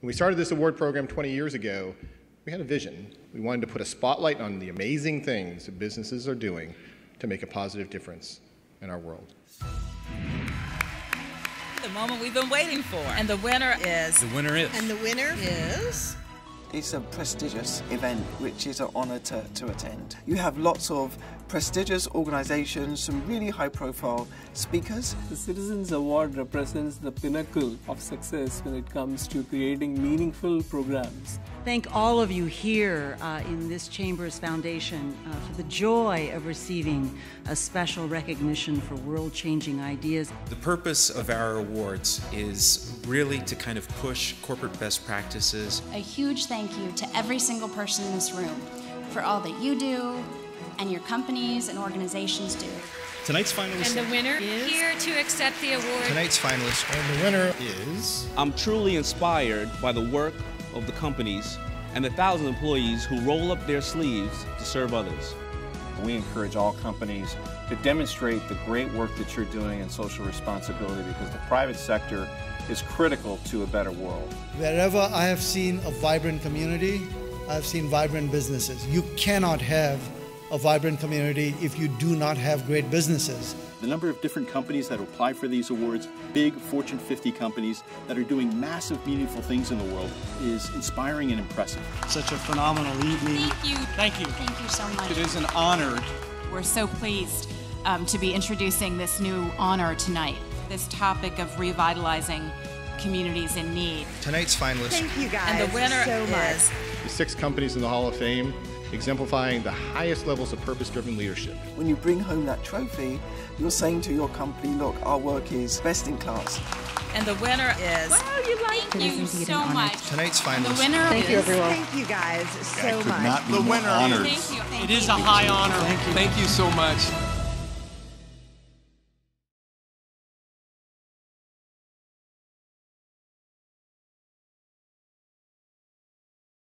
When we started this award program 20 years ago, we had a vision. We wanted to put a spotlight on the amazing things that businesses are doing to make a positive difference in our world. The moment we've been waiting for. And the winner is. The winner is. And the winner is. It's a prestigious event which is an honour to, to attend. You have lots of prestigious organisations, some really high profile speakers. The Citizens Award represents the pinnacle of success when it comes to creating meaningful programs. Thank all of you here uh, in this Chambers Foundation uh, for the joy of receiving a special recognition for world changing ideas. The purpose of our awards is really to kind of push corporate best practices. A huge thank you to every single person in this room for all that you do and your companies and organizations do. Tonight's finalist. And the winner is here to accept the award. Tonight's finalist. And the winner is. I'm truly inspired by the work of the companies and the thousand employees who roll up their sleeves to serve others. We encourage all companies to demonstrate the great work that you're doing in social responsibility because the private sector is critical to a better world. Wherever I have seen a vibrant community, I've seen vibrant businesses. You cannot have a vibrant community if you do not have great businesses. The number of different companies that apply for these awards, big Fortune 50 companies that are doing massive, meaningful things in the world, is inspiring and impressive. Such a phenomenal evening. Thank you. Thank you. Thank you so much. It is an honor. We're so pleased um, to be introducing this new honor tonight. This topic of revitalizing communities in need. Tonight's finalist. Thank you guys and the winner so much. is the six companies in the Hall of Fame exemplifying the highest levels of purpose-driven leadership. When you bring home that trophy, you're saying to your company, look, our work is best in class. And the winner is. Wow, you like Thank you so much. Tonight's finalist. The winner Thank is. you, everyone. Thank you guys so much. The winner. Thank you. Thank It is you. a high honor. Thank you. Thank you so much.